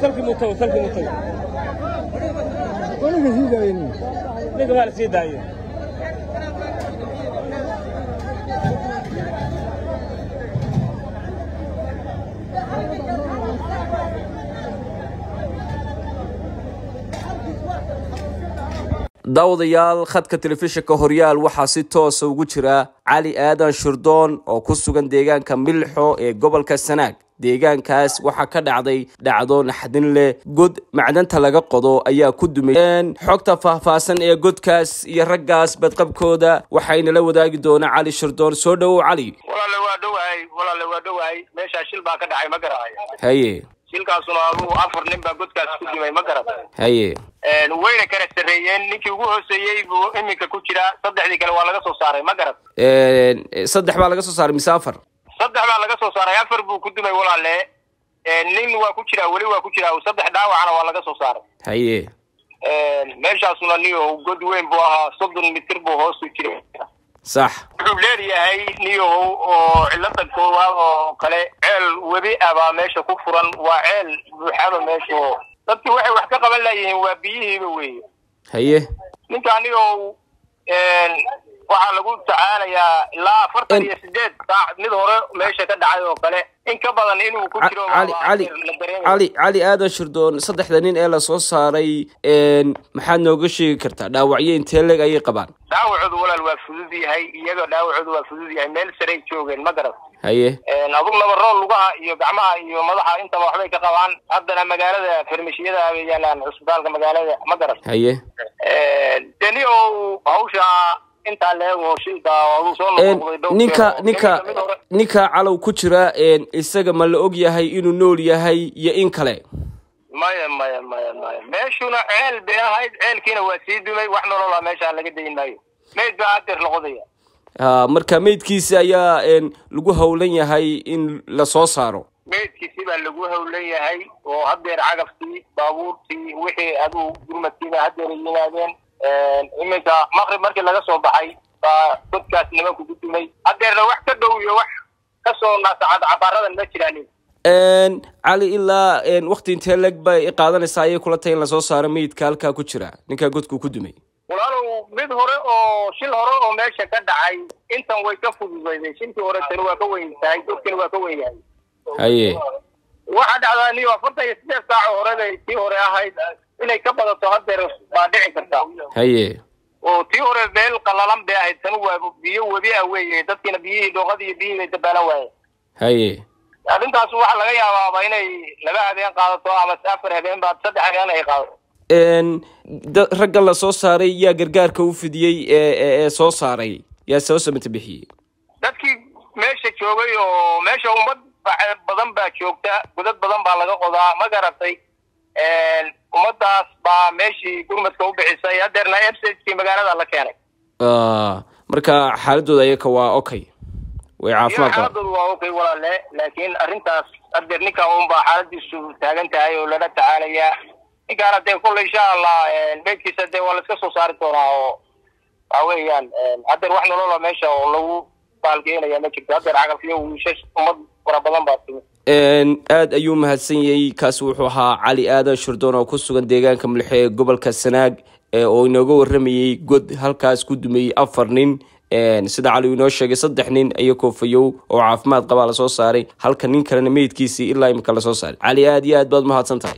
salkii mutago salkii mutago ninka sii daayeen ninka waa la sii daayo daawadayaal khadka telefishinka horyaal waxaa si toosa ugu jira cali aadan shurdoon oo ku sugan deegaanka milxo ee gobolka sanaag. Deegaankaas waxaa ka dhacday dhacdo naxdin leh. God macdanta laga qodo ayaa ku dumay. Xogta faahfaahsan ee godkaas iyo raggaas badqabkooda waxaynala wadaagi doona cali shurdoon. Soo dhowow cali. Walaale waa dhowahay walaale waa dhowahay meeshaa shil baa ka dhacay ma garanayo haye shilkaasuna aduu afar nin baa godkaas ku dimay ma garata haye. Wayna kala sarreeyeen ninkii ugu hooseeyey buu iminka ku jiraa saddexdii kale waa laga soo saaray ma garat saddex baa laga soo saaray mise afar? Saddex baa laga soo saaray afar buu ku dumay walaale. Nin waa ku jiraa weli waa ku jiraa saddex dhaawacana waa laga soo saaray. Haye. Meeshaasuna niyo god weyn buu ahaa soddon mitir buu hoosu jiray. Sax. Wuxuu leeyahay niyahow oo cilada koowaad oo kale webi ah baa meesha ku furan waa ceel buuxaba meesha. Dadkii waxay wax ka qaban layihiin waa biyihiiba weeye haye. Ninka anigo waxaa lagu tacaalayaa ilaa afartan iyo sideed saac mid hore meesha ka dhacay oo kale cali cali aadan shirdoon saddexda nin ee la soo saaray maxaad nooga sheegi kartaa? Dhaawacyo intee leg ayay qabaan? Dhaawacoodu walaal waa fudud yahay iyaga dhaawacoodu waa fudud yahay. Meel saray joogeen ma garat haye. Adug nabarool lugaha iyo gacmaha iyo madaxa intaba waxbay ka qabaan. Haddana magaalada farmashiyada yaalaan cusbitaalka magaalada ma garat haye. Deni o hawsha ninka ninka ninka calow ku jira isaga ma la og yahay inuu nool yahay iyo in kale? Maya maya maya maya. Meeshuna ceel bay ahayd ceelkiina waa sii dumay wax nolola meesha laga dayin maayo. Mayd baa hadeer la qodaya marka meydkiisi ayaa lagu howlan yahay in la soo saaro. Meydkiisi baa lagu howlan yahay oo hadeer cagaftii baabuurtii wixii aduu gurmadkiiba hadeer ay yimaadeen iminka maqrib markii laga soo baxay baa godkaas nimanku ku dumay hadeerna wax ka dhow iyo wax ka soo naasacad cabaaradan ma jiraanin cali ilaa wakti intee leg bay qaadanaysaa ayay kula tahay in la soo saaro meydka halkaa ku jira. Ninkaa godkuu ku dumay. Walaalow mid hore oo shil hore oo meesha ka dhacay intan way ka fududayday shilkii hore tani waa ka weyn tahay godkani waa ka weyn yahay haye. Waxaa dhacdaa niyo afartan iyo sideed saaco hore bay tii hore ahayd inay ka badato hadeer baa dhici karta haye. Oo tii hore meel qalalan bay ahayd tani waa biyo webi ah weeye dadkiina biyihii dhooqadii iyo biyihii bay dabaalan waayeen haye. Arrintaas waxaa laga yaabaaba inay laba habeen qaadato ama afar habeen ba saddex habeen ay qaadato. Ragga la soo saaray yaa gargaarka u fidiyey ee soo saaray yaa soo samata bixiyey? Dadkii meesha joogay oo meesha ummad badan baa joogta godad badan baa laga qodaa ma garatay ummadaas baa meeshii gurmadka u bixisay hadeerna mskii magaalada la keenay. Marka xaaladooda ayaka waa okay. Way caafimaad qabaan. xaaladoodu waa okay walaale laakiin arrintaas hadeer ninka un baa xaaladiisu taagan tahay oo lala tacaalayaa ninkaana dee kulle insha allah meydkiisa dee waa la iska soo saari doonaa oo waxa weeyaan hadeer wax nolola meesha oo lagu baalgeenaya ma jirto. Hadeer cagafyo wiishash ummad fara badan baa timi aad ayuu mahadsan yahay kaasi wuxuu ahaa cali aadan shurdoon oo ku sugan deegaanka mulxe ee gobolka sanaag oo inooga waramayey god halkaas ku dumayey afar nin. Sida cali uu inoo sheegay saddex nin iyo koofayow oo caafimaad qabaa la soo saaray halka nin kalena meydkiisii ilaa imika la soo saaray. Cali aad iyo aad baad mahadsan tahay